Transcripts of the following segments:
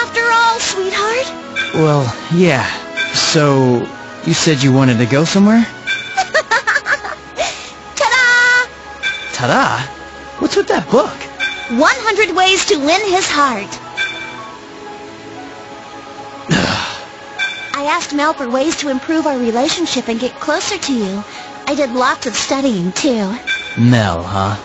after all, sweetheart. Well, yeah. So, you said you wanted to go somewhere? Ta-da! Ta-da! What's with that book? 100 Ways to Win His Heart. I asked Mel for ways to improve our relationship and get closer to you. I did lots of studying, too. Mel, huh?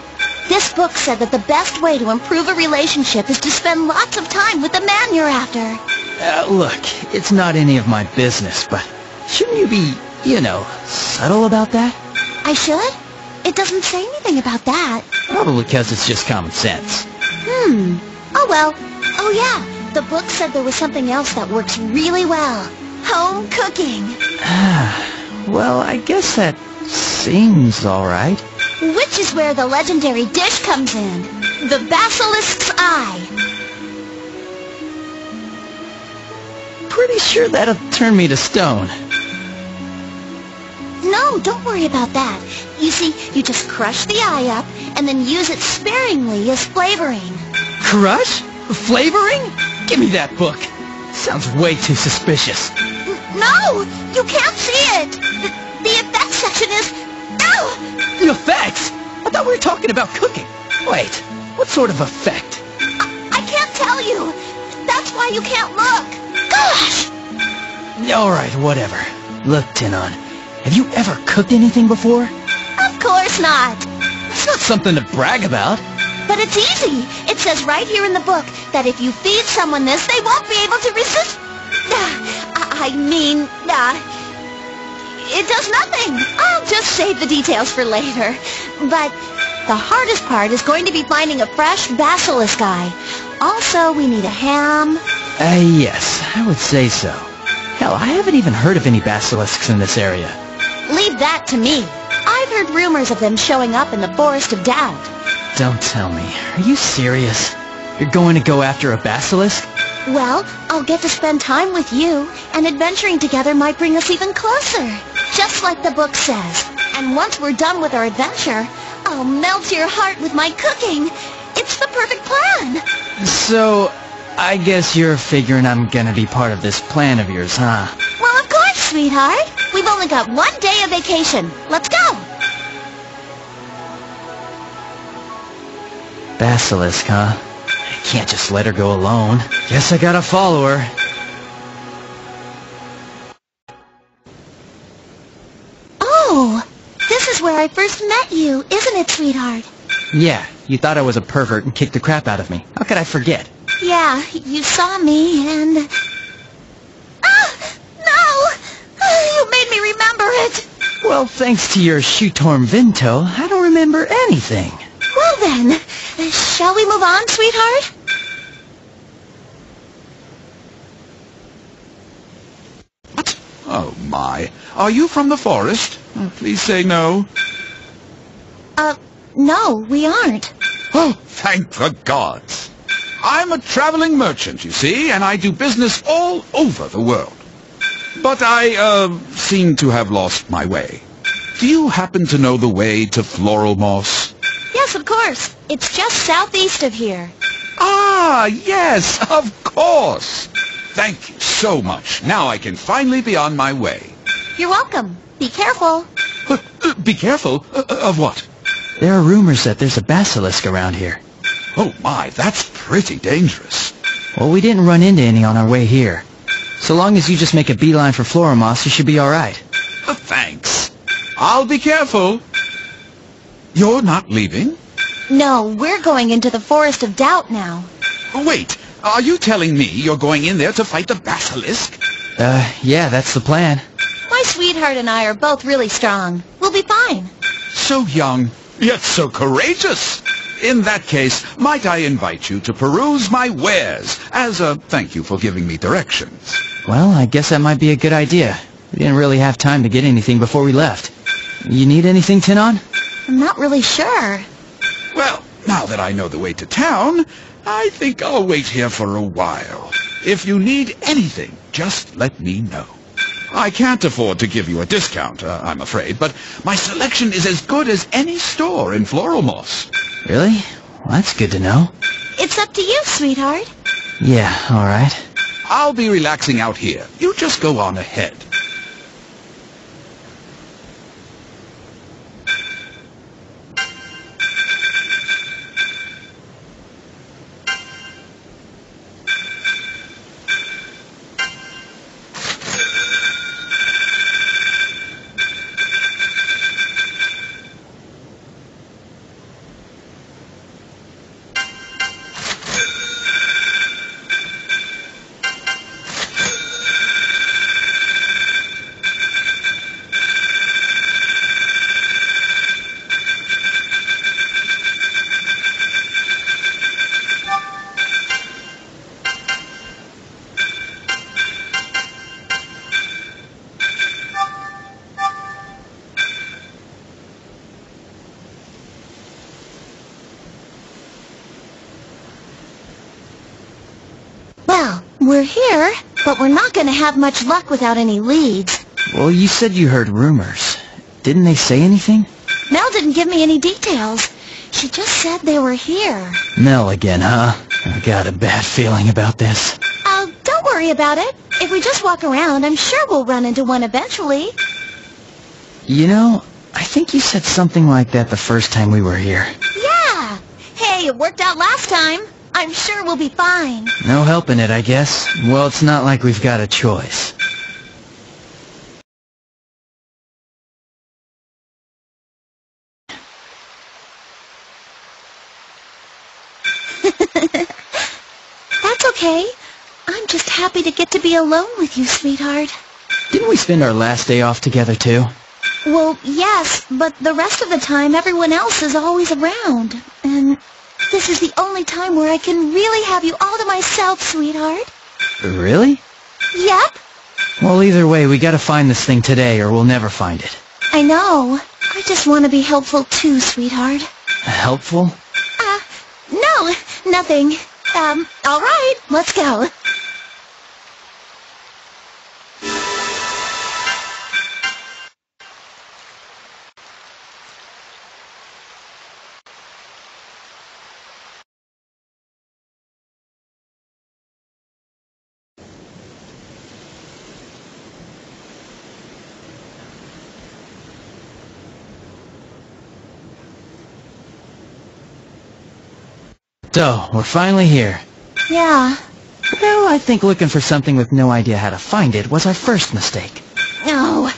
This book said that the best way to improve a relationship is to spend lots of time with the man you're after. Uh, look, it's not any of my business, but shouldn't you be, you know, subtle about that? I should? It doesn't say anything about that. Probably because it's just common sense. Hmm. Oh, well. Oh, yeah. The book said there was something else that works really well. Home cooking. well, I guess that seems alright. Which is where the legendary dish comes in. The basilisk's eye. Pretty sure that'll turn me to stone. No, don't worry about that. You see, you just crush the eye up and then use it sparingly as flavoring. Crush? Flavoring? Give me that book. Sounds way too suspicious. No! You can't see it! The, the effects section is... Ow! The effects? I thought we were talking about cooking. Wait, what sort of effect? I can't tell you. That's why you can't look. Gosh! Alright, whatever. Look, Tinon, have you ever cooked anything before? Of course not. It's not something to brag about. But it's easy. It says right here in the book that if you feed someone this, they won't be able to resist... I, I mean, uh, it does nothing. I'll just save the details for later. But the hardest part is going to be finding a fresh basilisk eye. Also, we need a ham. Uh, yes, I would say so. Hell, I haven't even heard of any basilisks in this area. Leave that to me. I've heard rumors of them showing up in the Forest of Doubt. Don't tell me. Are you serious? You're going to go after a basilisk? Well, I'll get to spend time with you, and adventuring together might bring us even closer. Just like the book says. And once we're done with our adventure, I'll melt your heart with my cooking. It's the perfect plan. So, I guess you're figuring I'm gonna be part of this plan of yours, huh? Well, of course, sweetheart. We've only got one day of vacation. Let's go. Basilisk, huh? I can't just let her go alone. Guess I gotta follow her. I first met you, isn't it, sweetheart? Yeah, you thought I was a pervert and kicked the crap out of me. How could I forget? Yeah, you saw me and... Ah! No! Ah, You made me remember it! Well, thanks to your Shutorm Vinto, I don't remember anything. Well then, uh, shall we move on, sweetheart? What? Oh, my. Are you from the forest? Please say no. Uh, no, we aren't. Oh, thank the gods. I'm a traveling merchant, you see, and I do business all over the world. But I, uh, seem to have lost my way. Do you happen to know the way to Floral Moss? Yes, of course. It's just southeast of here. Ah, yes, of course. Thank you so much. Now I can finally be on my way. You're welcome. Be careful. Uh, uh, be careful. Uh, uh, of what? There are rumors that there's a basilisk around here. Oh, my, that's pretty dangerous. Well, we didn't run into any on our way here. So long as you just make a beeline for Floramos, you should be alright. Uh, thanks. I'll be careful. You're not leaving? No, we're going into the Forest of Doubt now. Oh, wait. Are you telling me you're going in there to fight the basilisk? Uh, yeah, that's the plan. My sweetheart and I are both really strong. We'll be fine. So young, yet so courageous. In that case, might I invite you to peruse my wares as a thank you for giving me directions? Well, I guess that might be a good idea. We didn't really have time to get anything before we left. You need anything, Tinon? I'm not really sure. Well, now that I know the way to town, I think I'll wait here for a while. If you need anything, just let me know. I can't afford to give you a discount, uh, I'm afraid, but my selection is as good as any store in Floral Moss. Really? Well, that's good to know. It's up to you, sweetheart. Yeah, alright. I'll be relaxing out here. You just go on ahead. But we're not going to have much luck without any leads. Well, you said you heard rumors. Didn't they say anything? Mel didn't give me any details. She just said they were here. Mel again, huh? I got a bad feeling about this. Oh, don't worry about it. If we just walk around, I'm sure we'll run into one eventually. You know, I think you said something like that the first time we were here. Yeah. Hey, it worked out last time. I'm sure we'll be fine. No helping it, I guess. Well, it's not like we've got a choice. That's okay. I'm just happy to get to be alone with you, sweetheart. Didn't we spend our last day off together, too? Well, yes, but the rest of the time everyone else is always around. And this is the only time where I can really have you all to myself, sweetheart. Really? Yep, Well, either way, we gotta find this thing today or we'll never find it. I know. I just want to be helpful too, sweetheart. Helpful? Uh, no, nothing. Um, all right, let's go. So, we're finally here. Yeah. Well, I think looking for something with no idea how to find it was our first mistake. No.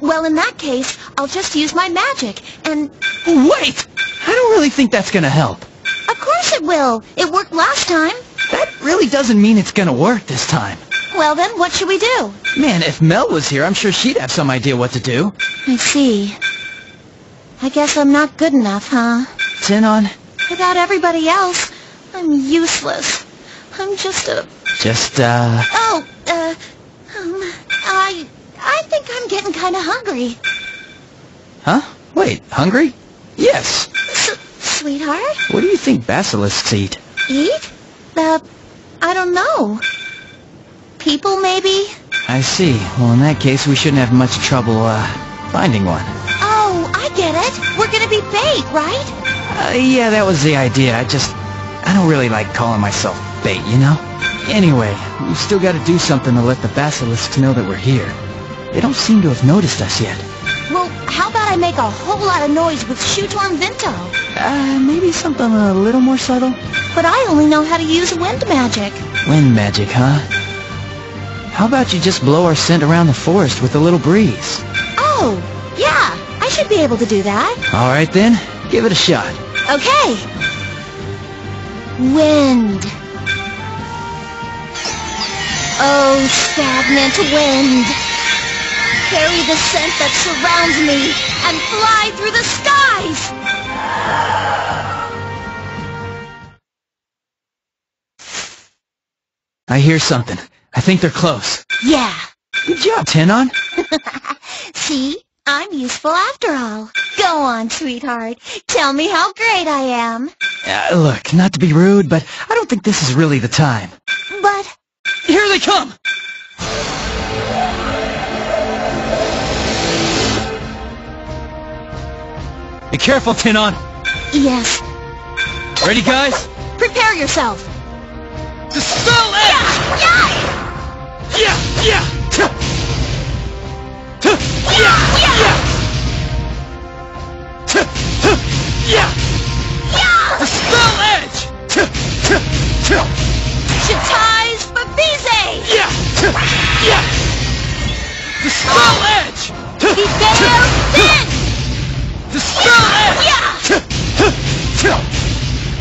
Well, in that case, I'll just use my magic, and Wait! I don't really think that's gonna help. of course it will. It worked last time. That really doesn't mean it's gonna work this time. Well then, what should we do? Man, if Mel was here, I'm sure she'd have some idea what to do. I see. I guess I'm not good enough, huh? Tinon, Without everybody else, I'm useless. I'm just a... just, uh... Oh, uh... Um, I... I think I'm getting kind of hungry. Huh? Wait, hungry? Yes. S- sweetheart? What do you think basilisks eat? Eat? Uh, I don't know. People, maybe? I see. Well, in that case, we shouldn't have much trouble, uh, finding one. Oh, I get it. We're gonna be bait, right? Uh, yeah, that was the idea. I just... I don't really like calling myself bait, you know? Anyway, we've still got to do something to let the basilisks know that we're here. They don't seem to have noticed us yet. Well, how about I make a whole lot of noise with Shoetorm Vinto? Uh, maybe something a little more subtle? But I only know how to use wind magic. Wind magic, huh? How about you just blow our scent around the forest with a little breeze? Oh, yeah. I should be able to do that. Alright then, give it a shot. Okay. Wind. Oh, stagnant wind. Carry the scent that surrounds me and fly through the skies. I hear something. I think they're close. Yeah. Good job, Tinon. See? I'm useful after all. Go on, sweetheart. Tell me how great I am. Uh, look, not to be rude, but I don't think this is really the time. But Here they come! Be careful, Tinon. yes, Ready, guys? prepare yourself. Dispel edge! Yeah! Yeah! Yeah! Yeah! The!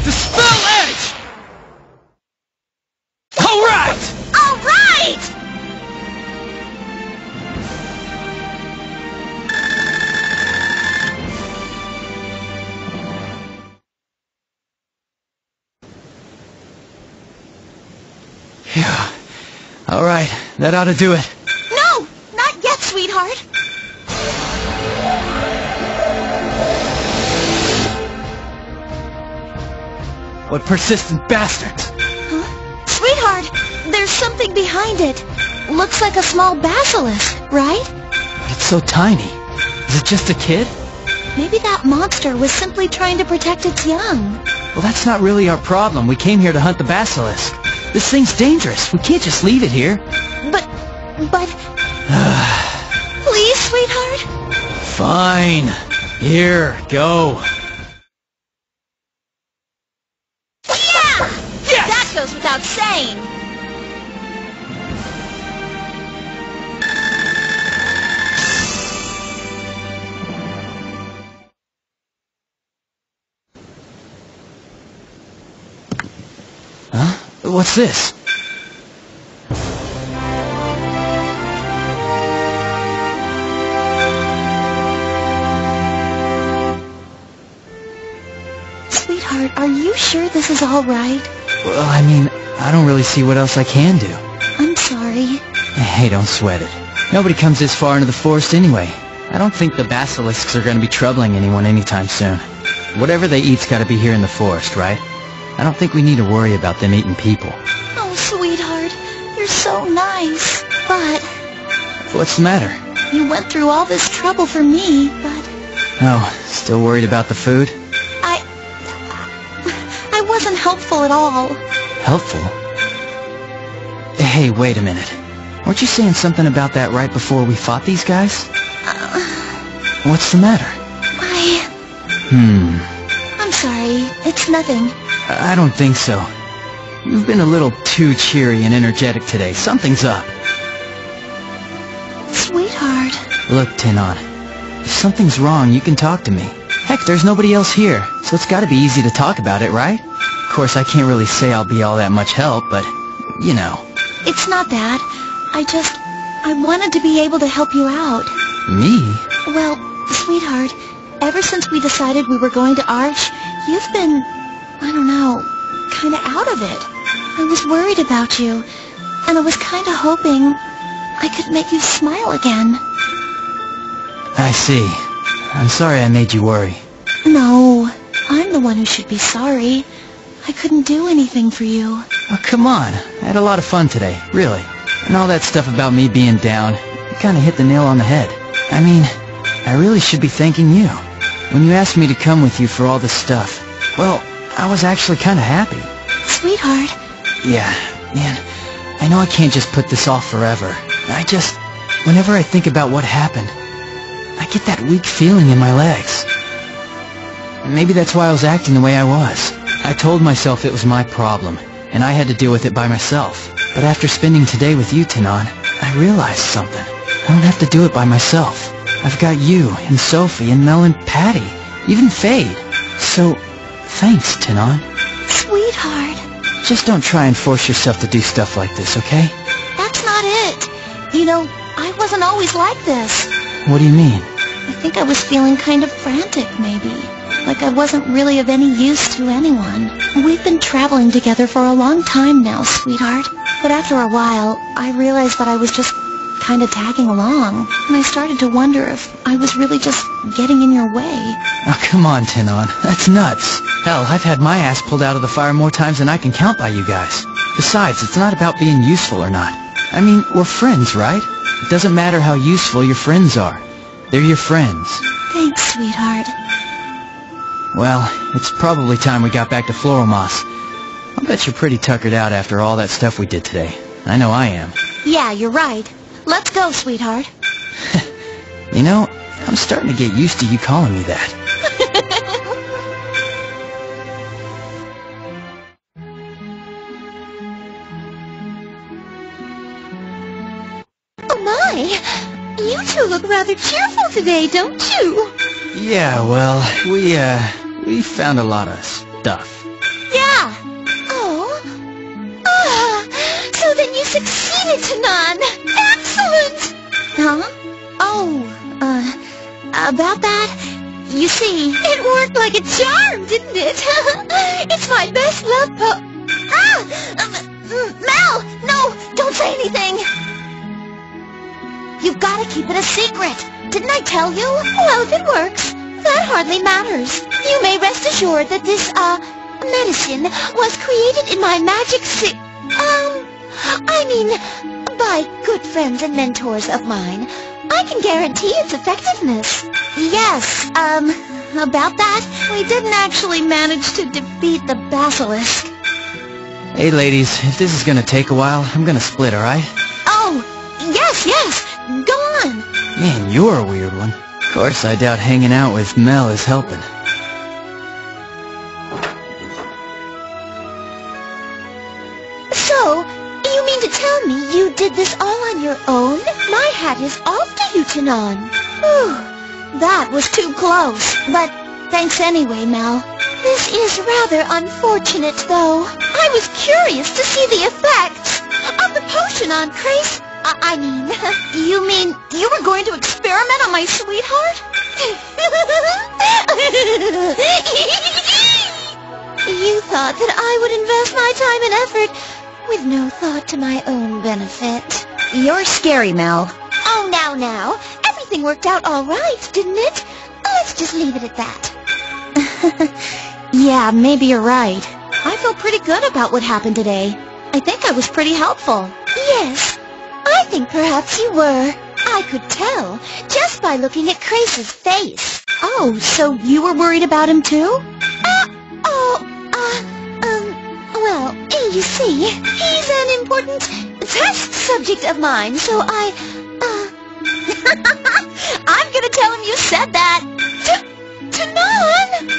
Dispel edge! That ought to do it. No, not yet, sweetheart. What persistent bastards! Huh? Sweetheart, there's something behind it. Looks like a small basilisk, right? But it's so tiny. Is it just a kid? Maybe that monster was simply trying to protect its young. Well, that's not really our problem. We came here to hunt the basilisk. This thing's dangerous. We can't just leave it here. But, please, sweetheart? Fine. Here, go. Yeah! Yes! That goes without saying. Huh? What's this? Are you sure this is all right? Well, I mean, I don't really see what else I can do. I'm sorry. Hey, don't sweat it. Nobody comes this far into the forest anyway. I don't think the basilisks are going to be troubling anyone anytime soon. Whatever they eat's got to be here in the forest, right? I don't think we need to worry about them eating people. Oh, sweetheart, you're so nice. But What's the matter? you went through all this trouble for me, but Oh, still worried about the food? I... I wasn't helpful at all. Helpful? Hey, wait a minute. Weren't you saying something about that right before we fought these guys? What's the matter? I... Hmm, I'm sorry. It's nothing. I I don't think so. You've been a little too cheery and energetic today. Something's up. Sweetheart. Look, Tinon, if something's wrong, you can talk to me. Heck, there's nobody else here, so it's gotta be easy to talk about it, right? Of course, I can't really say I'll be all that much help, but, you know. It's not that. I just... I wanted to be able to help you out. Me? Well, sweetheart, ever since we decided we were going to Arch, you've been, I don't know, kind of out of it. I was worried about you, and I was kind of hoping I could make you smile again. I see. I'm sorry I made you worry. No, I'm the one who should be sorry. I couldn't do anything for you. Oh, come on. I had a lot of fun today, really. And all that stuff about me being down, you kind of hit the nail on the head. I mean, I really should be thanking you. When you asked me to come with you for all this stuff, well, I was actually kind of happy. Sweetheart, Yeah, man, I know I can't just put this off forever. I just, whenever I think about what happened, I get that weak feeling in my legs. Maybe that's why I was acting the way I was. I told myself it was my problem, and I had to deal with it by myself. But after spending today with you, Tinon, I realized something. I don't have to do it by myself. I've got you, and Sophie, and Mel, and Patty, even Fade. So, thanks, Tinon. sweetheart, Just don't try and force yourself to do stuff like this, okay? that's not it. You know, I wasn't always like this. What do you mean? I think I was feeling kind of frantic, maybe. Like I wasn't really of any use to anyone. We've been traveling together for a long time now, sweetheart. But after a while, I realized that I was just kind of tagging along. And I started to wonder if I was really just getting in your way. Oh, come on, Tinon. That's nuts. Hell, I've had my ass pulled out of the fire more times than I can count by you guys. Besides, it's not about being useful or not. I mean, we're friends, right? It doesn't matter how useful your friends are. They're your friends. Thanks, sweetheart. Well, it's probably time we got back to Floramos. I bet you're pretty tuckered out after all that stuff we did today. I know I am. Yeah, you're right. Let's go, sweetheart. You know, I'm starting to get used to you calling me that. Oh my! You two look rather cheerful today, don't you? Yeah, well, we, uh, we found a lot of stuff. Yeah. Oh. Ah, so then you succeeded, Tinon. Excellent. Huh? Oh, uh, about that? You see, it worked like a charm, didn't it? it's my best love po- Ah! Um, Mel! No! Don't say anything! You've got to keep it a secret. Didn't I tell you? Well, if it works, that hardly matters. You may rest assured that this, uh, medicine was created in my magic si- Um, I mean, by good friends and mentors of mine. I can guarantee its effectiveness. Yes, um, about that, we didn't actually manage to defeat the basilisk. Hey, ladies, if this is gonna take a while, I'm gonna split, alright? Oh, yes, yes, go on. Man, you're a weird one. Of course, I doubt hanging out with Mel is helping. My hat is off to you, Tinon. Whew, that was too close. But thanks anyway, Mel. This is rather unfortunate, though. I was curious to see the effects of the potion on Crais. I, I mean, you mean you were going to experiment on my sweetheart? You thought that I would invest my time and effort with no thought to my own benefit. You're scary, Mel. Oh, now, now. Everything worked out all right, didn't it? Let's just leave it at that. yeah, maybe you're right. I feel pretty good about what happened today. I think I was pretty helpful. Yes, I think perhaps you were. I could tell just by looking at Crais's face. Oh, so you were worried about him too? Uh, oh, uh, um, well, you see, he's an important test subject of mine, so I. I'm gonna tell him you said that. To, none.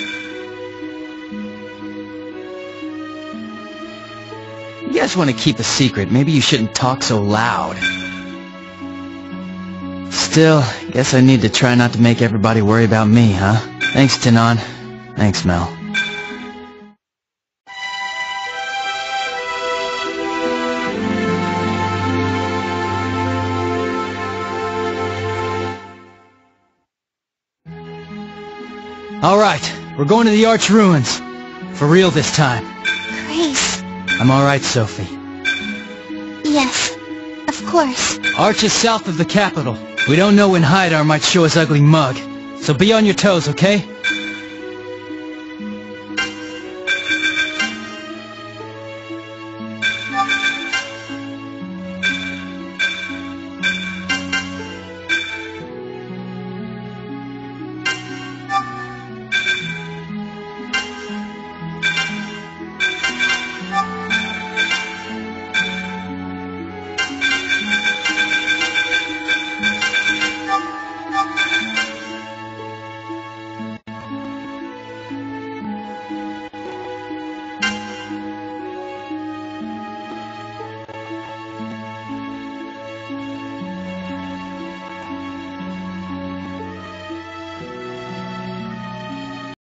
You guys want to keep a secret, maybe you shouldn't talk so loud. Still, guess I need to try not to make everybody worry about me, huh? Thanks, Tinon. Thanks, Mel. All right, we're going to the Arch Ruins. For real this time. Grace, I'm all right, Sophie. yes, of course. Arch is south of the capital. We don't know when Hydar might show his ugly mug. So be on your toes, okay?